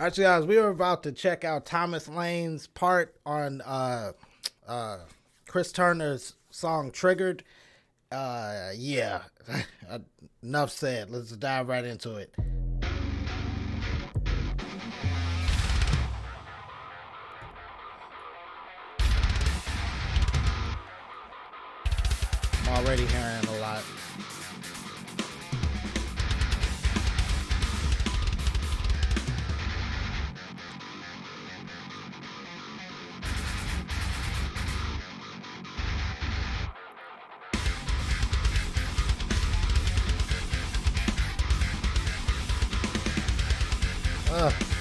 All right, guys, we were about to check out Thomas Lang's part on uh, uh, Chris Turner's song "Triggered." Uh, yeah, enough said. Let's dive right into it. I'm already hearing Ugh.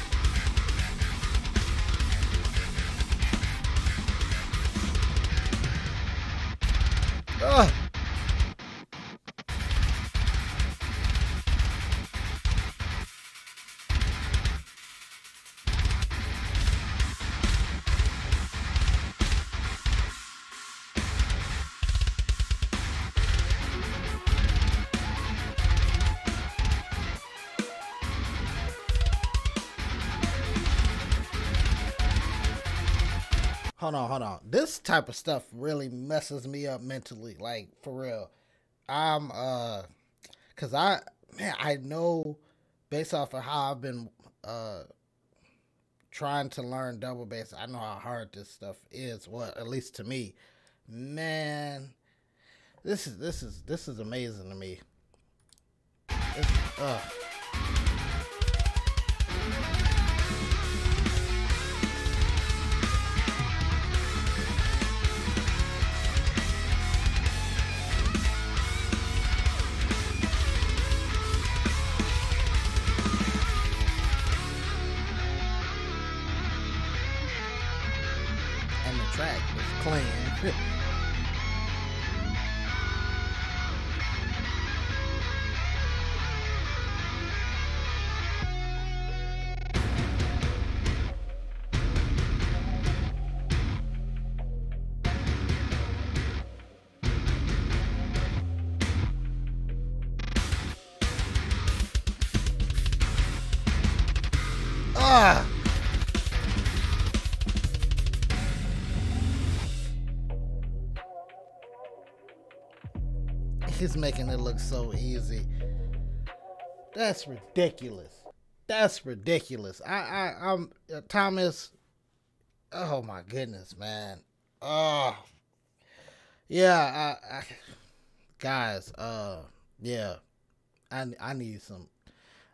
Hold on, hold on. This type of stuff really messes me up mentally, like for real. I'm uh cuz I man, I know based off of how I've been uh trying to learn double bass, I know how hard this stuff is, well, at least to me. Man, this is this is this is amazing to me. Uh track was clean. Ah! He's making it look so easy. That's ridiculous. That's ridiculous. I, I, I'm uh, Thomas. Oh my goodness, man. Oh, yeah. I, I, guys. Uh, yeah. I, I need some.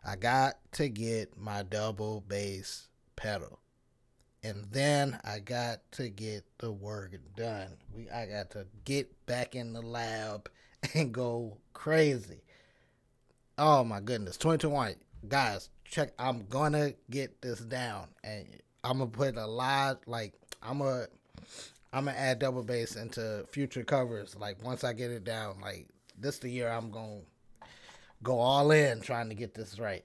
I got to get my double bass pedal, and then I got to get the work done. We, I got to get back in the lab and go crazy. Oh my goodness, 2021, guys, check. I'm gonna get this down, and I'm gonna put a lot. Like I'm gonna, I'm gonna add double bass into future covers. Like once I get it down, like this the year I'm gonna go all in trying to get this right.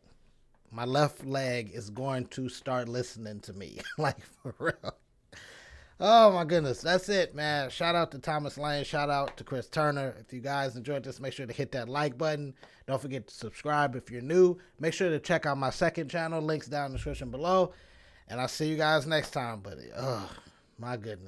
My left leg is going to start listening to me, like for real. Oh my goodness, that's it, man. Shout out to Thomas Lang. Shout out to Chris Turner. If you guys enjoyed this, make sure to hit that like button. Don't forget to subscribe if you're new. Make sure to check out my second channel. Links down in the description below. And I'll see you guys next time. But oh my goodness.